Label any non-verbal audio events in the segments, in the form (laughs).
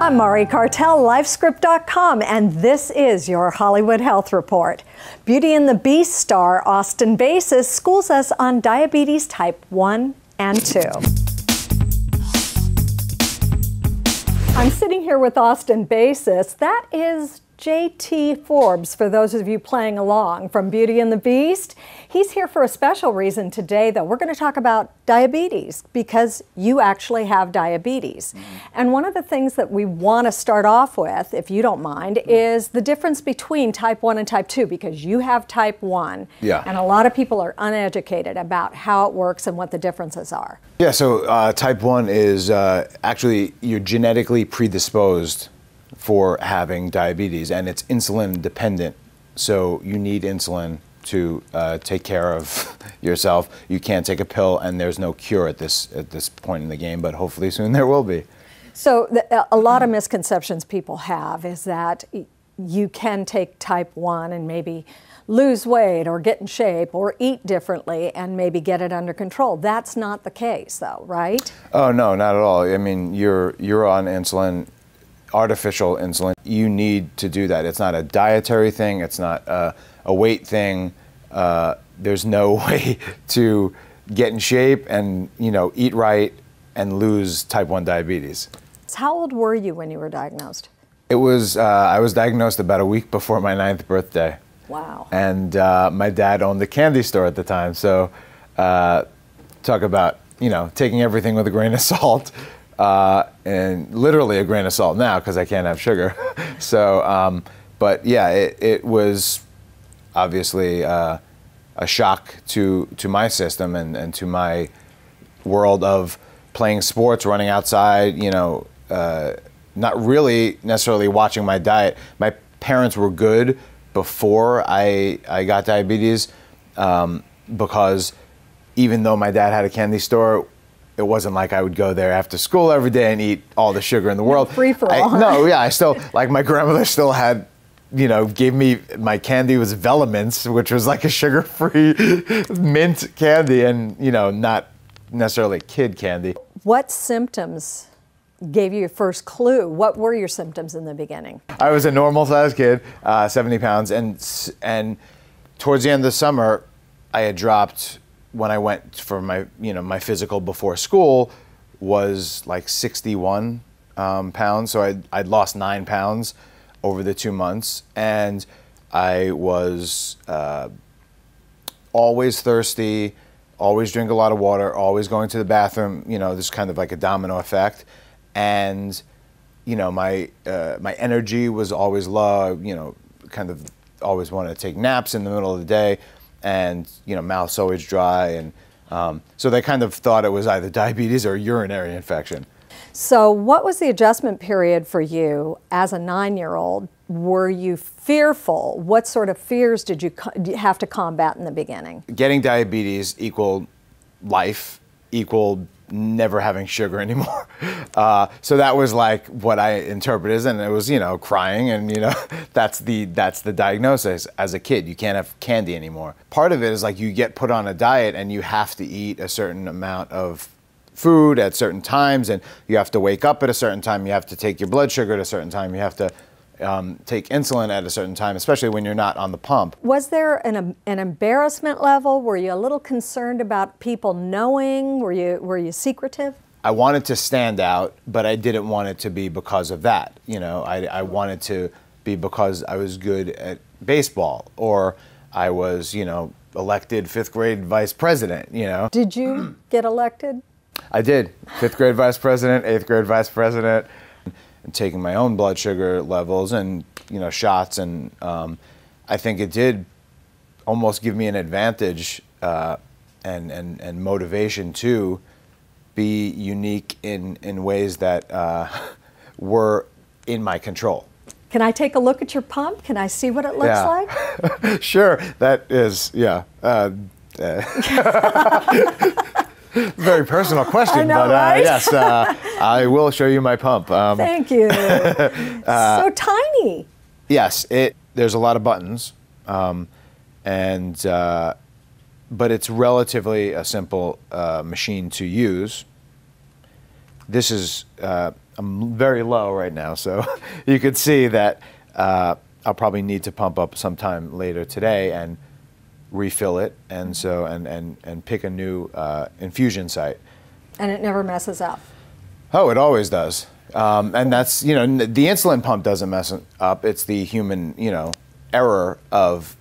I'm Mari Cartel, LifeScript.com, and this is your Hollywood Health Report. Beauty and the Beast star Austin Basis schools us on diabetes type 1 and 2. I'm sitting here with Austin Basis. That is JT Forbes, for those of you playing along from Beauty and the Beast. He's here for a special reason today, though. We're going to talk about diabetes because you actually have diabetes. Mm -hmm. And one of the things that we want to start off with, if you don't mind, mm -hmm. is the difference between type 1 and type 2 because you have type 1. Yeah. And a lot of people are uneducated about how it works and what the differences are. Yeah, so uh, type 1 is uh, actually you're genetically predisposed for having diabetes, and it's insulin dependent. So you need insulin to uh, take care of (laughs) yourself. You can't take a pill, and there's no cure at this at this point in the game. But hopefully soon (laughs) there will be. So the, a lot of misconceptions people have is that you can take type one and maybe lose weight or get in shape or eat differently and maybe get it under control. That's not the case, though, right? Oh no, not at all. I mean, you're you're on insulin artificial insulin. You need to do that. It's not a dietary thing. It's not a, a weight thing. Uh, there's no (laughs) way to get in shape and you know eat right and lose type 1 diabetes. How old were you when you were diagnosed? It was uh, I was diagnosed about a week before my ninth birthday. Wow. And uh, my dad owned a candy store at the time, so uh, talk about you know taking everything with a grain of (laughs) salt uh, and literally a grain of salt now because I can't have sugar. (laughs) so, um, but yeah, it, it was obviously uh, a shock to to my system and, and to my world of playing sports, running outside. You know, uh, not really necessarily watching my diet. My parents were good before I I got diabetes um, because even though my dad had a candy store, it wasn't like I would go there after school every day and eat all the sugar in the world. Free for all. no, (laughs) yeah, I still like my grandmother still had you know, gave me my candy was Velamints, which was like a sugar-free (laughs) mint candy, and you know, not necessarily kid candy. What symptoms gave you your first clue? What were your symptoms in the beginning? I was a normal-sized kid, uh, 70 pounds, and and towards the end of the summer, I had dropped when I went for my you know my physical before school was like 61 um, pounds, so I'd, I'd lost nine pounds over the two months, and I was uh, always thirsty, always drink a lot of water, always going to the bathroom. You know, this kind of like a domino effect, and you know my uh, my energy was always low. You know, kind of always wanted to take naps in the middle of the day and you know mouth's always dry, and um, so they kind of thought it was either diabetes or urinary infection. So, what was the adjustment period for you as a nine-year-old? Were you fearful? What sort of fears did you have to combat in the beginning? Getting diabetes equaled life, equaled never having sugar (laughs) anymore. Uh, so that was like what I interpreted, and it was you know crying, and you know (laughs) that's the that's the diagnosis as a kid. You can't have candy anymore. Part of it is like you get put on a diet, and you have to eat a certain amount of food at certain times, and you have to wake up at a certain time. You have to take your blood sugar at a certain time. You have to um, take insulin at a certain time, especially when you're not on the pump. Was there an, an embarrassment level? Were you a little concerned about people knowing? Were you, were you secretive? I wanted to stand out, but I didn't want it to be because of that. You know, I, I wanted to be because I was good at baseball or I was, you know, elected fifth grade vice president, you know. Did you get elected? I did. Fifth grade vice president, eighth grade vice president taking my own blood sugar levels and you know shots, and um, I think it did almost give me an advantage uh, and, and and motivation to be unique in in ways that uh, (laughs) were in my control. Can I take a look at your pump? Can I see what it looks yeah. like? (laughs) sure. That is, yeah. Uh, uh (laughs) very personal question, know, but uh, right? yes, uh, I will show you my pump. Um, Thank you. (laughs) uh, so tiny. Yes, it. There's a lot of buttons, um, and uh, but it's relatively a simple uh, machine to use. this is uh, I'm very low right now, so (laughs) you could see that uh, I'll probably need to pump up sometime later today and refill it, and so and and and pick a new uh, infusion site. And it never messes up. Oh, it always does. Um, and that's you know the insulin pump doesn't mess up. It's the human you know error of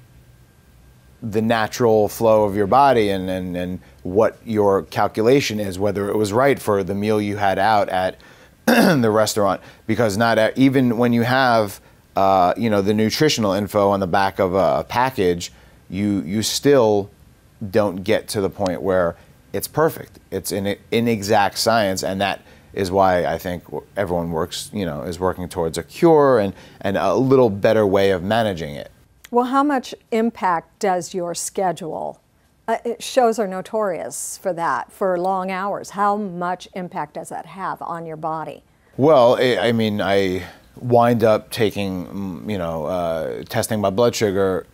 the natural flow of your body and, and, and what your calculation is, whether it was right for the meal you had out at (clears throat) the restaurant. Because not e- even when you have uh, you know the nutritional info on the back of a package, you you still don't get to the point where it's perfect. It's an inexact science, and that is why I think everyone works, you know, is working towards a cure and, and a little better way of managing it. Well, how much impact does your schedule? Uh, it- shows are notorious for that, for long hours. How much impact does that have on your body? Well, I, I mean, I wind up taking, mm, you know, uh, testing my blood sugar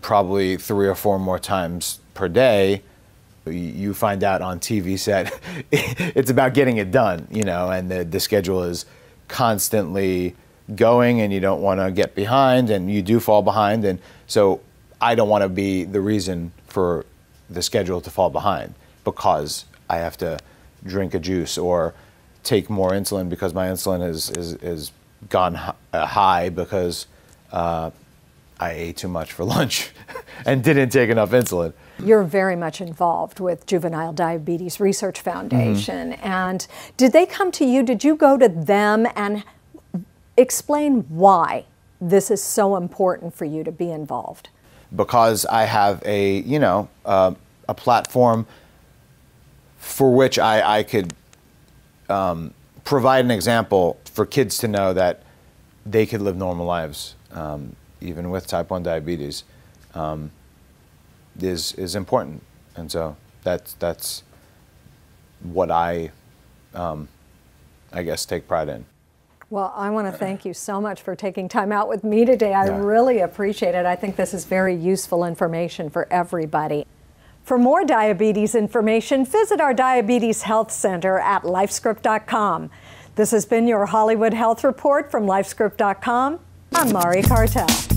probably three or four more times per day. You- find out on TV set, (laughs) it's about getting it done, you know, and the, the schedule is constantly going and you don't want to get behind and you do fall behind. And so I don't want to be the reason for the schedule to fall behind because I have to drink a juice or take more insulin because my insulin is, is, is gone uh, high because uh, I ate too much for (laughs) lunch and didn't take enough insulin. You're very much involved with Juvenile Diabetes Research Foundation. And did they come to you? Did you go to them and explain why this is so important for you to be involved? because I have a you know uh, a platform for which I, I could um, provide an example for kids to know that they could live normal lives um, even with type 1 diabetes um, is is important and so that's that's what I um, I guess take pride in. Well, I want to thank you so much for taking time out with me today. I Yeah. really appreciate it. I think this is very useful information for everybody. For more diabetes information, visit our Diabetes Health Center at lifescript.com. This has been your Hollywood Health Report from lifescript.com. I'm Mari Cartel.